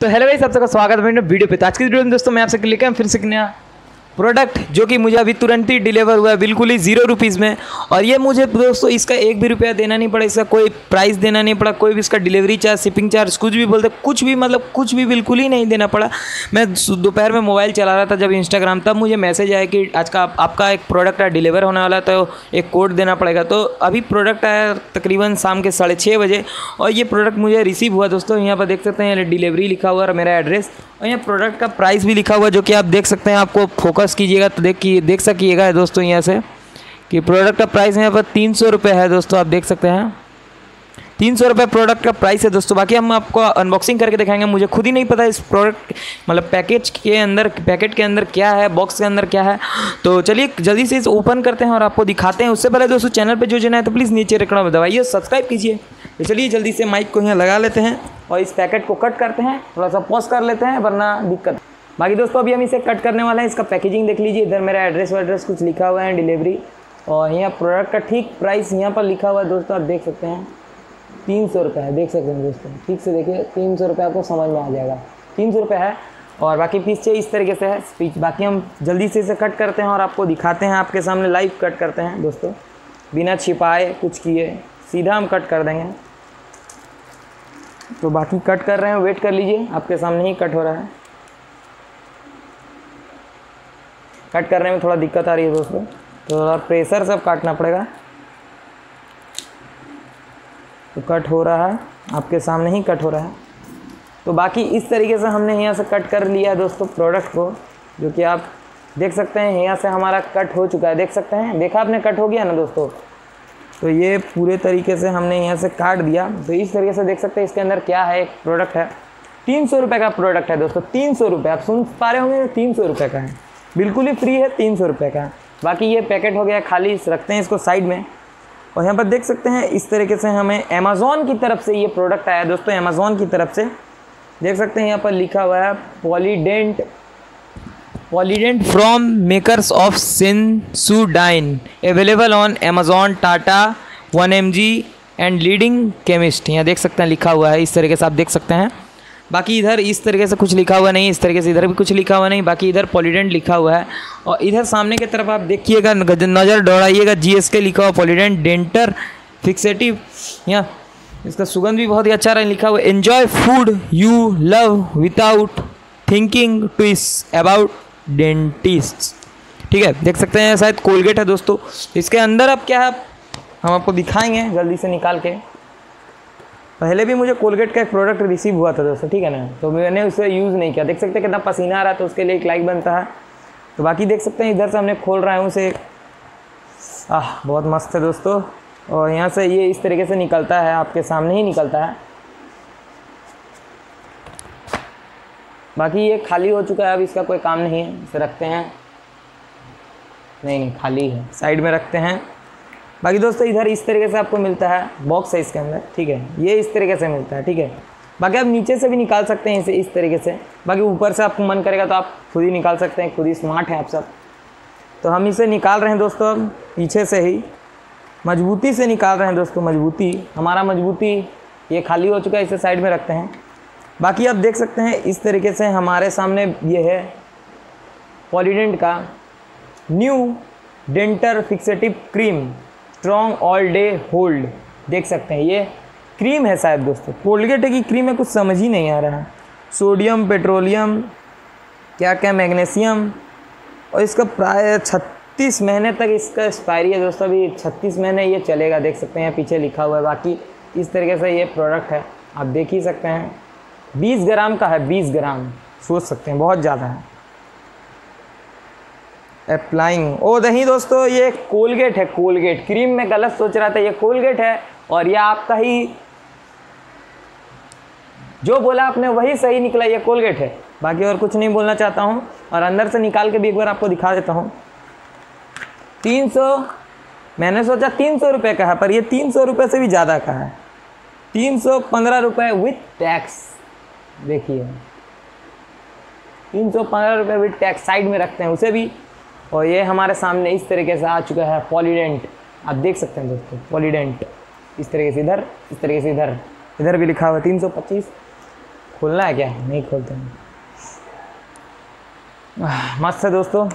तो हेलो भाई सबका स्वागत है वीडियो पे। तो आज की वीडियो में दोस्तों, मैं आपसे लेकर फिर से नया प्रोडक्ट जो कि मुझे अभी तुरंत ही डिलीवर हुआ है, बिल्कुल ही ज़ीरो रुपीज़ में। और ये मुझे दोस्तों इसका एक भी रुपया देना नहीं पड़ा, इसका कोई प्राइस देना नहीं पड़ा, कोई भी इसका डिलीवरी चार्ज शिपिंग चार्ज कुछ भी बोलते, कुछ भी मतलब कुछ भी बिल्कुल ही नहीं देना पड़ा। मैं दोपहर में मोबाइल चला रहा था जब इंस्टाग्राम तब मुझे मैसेज आया कि आज का आपका एक प्रोडक्ट डिलीवर होने वाला तो एक कोड देना पड़ेगा। तो अभी प्रोडक्ट आया तकरीबन शाम के साढ़े छः बजे, और ये प्रोडक्ट मुझे रिसीव हुआ दोस्तों, यहाँ पर देख सकते हैं डिलीवरी लिखा हुआ और मेरा एड्रेस और यहाँ प्रोडक्ट का प्राइस भी लिखा हुआ जो कि आप देख सकते हैं, आपको फोकस कीजिएगा तो देख देख सकिएगा दोस्तों यहाँ से कि प्रोडक्ट का प्राइस यहाँ पर तीन सौ रुपये है दोस्तों, आप देख सकते हैं। तीन सौ रुपये प्रोडक्ट का प्राइस है दोस्तों। बाकी हम आपको अनबॉक्सिंग करके दिखाएँगे। मुझे खुद ही नहीं पता इस प्रोडक्ट मतलब पैकेज के अंदर पैकेट के अंदर क्या है बॉक्स के अंदर क्या है। तो चलिए, जल्दी से इसे ओपन करते हैं और आपको दिखाते हैं। उससे पहले दोस्तों चैनल पर जो जाना है तो प्लीज़ नीचे रखना दबाइए सब्सक्राइब कीजिए। तो चलिए, जल्दी से माइक को यहाँ लगा लेते हैं और इस पैकेट को कट करते हैं। थोड़ा सा पॉज कर लेते हैं, वरना दिक्कत। बाकी दोस्तों, अभी हम इसे कट करने वाले हैं। इसका पैकेजिंग देख लीजिए। इधर मेरा एड्रेस वेड्रेस कुछ लिखा हुआ है डिलीवरी और यहाँ प्रोडक्ट का ठीक प्राइस यहाँ पर लिखा हुआ है दोस्तों, आप देख सकते हैं। तीन सौ रुपये है, देख सकते हैं दोस्तों। ठीक से देखिए, तीन सौ रुपये आपको समझ में आ जाएगा। तीन सौ रुपये है और बाकी पीछे इस तरीके से है। स्पीच बाकी हम जल्दी से इसे कट करते हैं और आपको दिखाते हैं, आपके सामने लाइव कट करते हैं। दोस्तों, बिना छिपाए कुछ किए, सीधा हम कट कर देंगे। तो बाकी कट कर रहे हैं वेट कर लीजिए, आपके सामने ही कट हो रहा है। कट करने में थोड़ा दिक्कत आ रही है दोस्तों तो थोड़ा प्रेशर सब काटना पड़ेगा। तो कट हो रहा है, आपके सामने ही कट हो रहा है। तो बाकी इस तरीके से हमने यहाँ से कट कर लिया है दोस्तों प्रोडक्ट को, जो कि आप देख सकते हैं, यहाँ से हमारा कट हो चुका है। देख सकते हैं? देखा आपने कट हो गया ना दोस्तों? तो ये पूरे तरीके से हमने यहाँ से काट दिया। तो इस तरीके से देख सकते हैं इसके अंदर क्या है, एक प्रोडक्ट है। तीन सौ रुपये का प्रोडक्ट है दोस्तों, तीन सौ रुपये आप सुन पा रहे होंगे, तीन सौ रुपये का है। बिल्कुल ही फ्री है, तीन सौ रुपये का बाकी ये पैकेट हो गया खाली, रखते हैं इसको साइड में। और यहाँ पर देख सकते हैं, इस तरीके से हमें अमेज़ोन की तरफ़ से ये प्रोडक्ट आया दोस्तों अमेज़ोन की तरफ़ से। देख सकते हैं यहाँ पर लिखा हुआ है Polident Polident from makers of Sensodyne available on Amazon Tata one M G and leading chemist यहाँ देख सकते हैं, लिखा हुआ है, इस तरीके से आप देख सकते हैं। बाकी इधर इस तरीके से कुछ लिखा हुआ नहीं, इस तरीके से इधर भी कुछ लिखा हुआ नहीं, बाकी इधर पॉलीडेंट लिखा हुआ है। और इधर सामने की तरफ़ आप देखिएगा, नज़र दौड़ाइएगा जी एस के लिखा हुआ पॉलीडेंट डेंटर फिक्सेटिव यहाँ इसका सुगंध भी बहुत ही अच्छा रहा लिखा हुआ enjoy food you love without thinking twice about dentist ठीक है, देख सकते हैं, शायद कोलगेट है दोस्तों। इसके अंदर अब क्या है, हम आपको दिखाएँगे, जल्दी से निकाल के। पहले भी मुझे कोलगेट का एक प्रोडक्ट रिसीव हुआ था दोस्तों, ठीक है ना? तो मैंने उसे यूज़ नहीं किया। देख सकते कितना पसीना आ रहा है तो उसके लिए एक लाइक बनता है। तो बाकी देख सकते हैं, इधर से हमने खोल रहा हूँ उसे। आह, बहुत मस्त है दोस्तों। और यहाँ से ये इस तरीके से निकलता है, आपके सामने ही निकलता है। बाकी ये खाली हो चुका है, अब इसका कोई काम नहीं है। इसे रखते हैं। नहीं नहीं, खाली है। साइड में रखते हैं। बाकी दोस्तों, इधर इस तरीके से आपको मिलता है बॉक्स है इसके अंदर, ठीक है? ये इस तरीके से मिलता है, ठीक है? बाकी आप नीचे से भी निकाल सकते हैं इसे इस तरीके से। बाकी ऊपर से आपको मन करेगा तो आप खुद ही निकाल सकते हैं, खुद ही स्मार्ट हैं आप सब। तो हम इसे निकाल रहे हैं दोस्तों पीछे से ही। मजबूती से निकाल रहे हैं दोस्तों, मजबूती। हमारा मजबूती ये खाली हो चुका है, इसे साइड में रखते हैं। बाकी आप देख सकते हैं, इस तरीके से हमारे सामने ये है पॉलीडेंट का new denture fixative cream strong all day hold देख सकते हैं, ये क्रीम है शायद दोस्तों। कोलगेट की क्रीम है कुछ समझ ही नहीं आ रहा। है सोडियम पेट्रोलियम क्या क्या मैग्नीशियम और इसका प्राय छत्तीस महीने तक इसका एक्सपायरी है दोस्तों। अभी छत्तीस महीने ये चलेगा, देख सकते हैं, पीछे लिखा हुआ है। बाकी इस तरीके से ये प्रोडक्ट है, आप देख ही सकते हैं। बीस ग्राम का है, बीस ग्राम। सोच सकते हैं, बहुत ज़्यादा है। अप्लाइंग ओ, नहीं दोस्तों, ये कोलगेट है कोलगेट क्रीम में गलत सोच रहा था, ये कोलगेट है, और ये आपका ही जो बोला आपने, वही सही निकला, ये कोलगेट है। बाकी और कुछ नहीं बोलना चाहता हूँ, और अंदर से निकाल के भी एक बार आपको दिखा देता हूँ। तीन सौ, मैंने सोचा तीन सौ रुपये का है, पर ये तीन सौ रुपये से भी ज़्यादा का है। तीन सौ पंद्रह रुपये विथ टैक्स देखिए। तीन सौ पंद्रह रुपये विथ टैक्स साइड में रखते हैं, उसे भी और ये हमारे सामने इस तरीके से आ चुका है पॉलीडेंट आप देख सकते हैं दोस्तों पॉलीडेंट इस तरीके से इधर, इस तरीके से इधर। इधर भी लिखा हुआ तीन सौ पच्चीस। खोलना है क्या? नहीं खोलते हैं। मस्त है दोस्तों।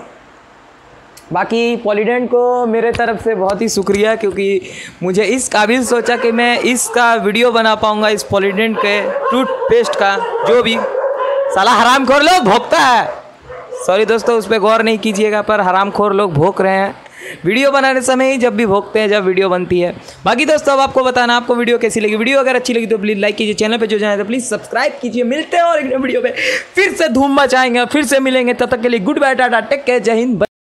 बाकी पॉलीडेंट को मेरे तरफ़ से बहुत ही शुक्रिया, क्योंकि मुझे इस काबिल सोचा कि मैं इसका वीडियो बना पाऊँगा, इस पॉलीडेंट के टूथपेस्ट का, जो भी। साला हराम खोर लो भोगता है। सॉरी दोस्तों, उस पर गौर नहीं कीजिएगा, पर हराम खोर लोग भोग रहे हैं। वीडियो बनाने समय ही जब भी भोगते हैं, जब वीडियो बनती है। बाकी दोस्तों, अब आपको बताना, आपको वीडियो कैसी लगी? वीडियो अगर अच्छी लगी तो प्लीज़ लाइक कीजिए चैनल पे जो जाए तो प्लीज़ सब्सक्राइब कीजिए। मिलते हैं और एक वीडियो पे फिर से धूम मचाएँगे, फिर से मिलेंगे, तब तक के लिए good bye tata take care जय हिंद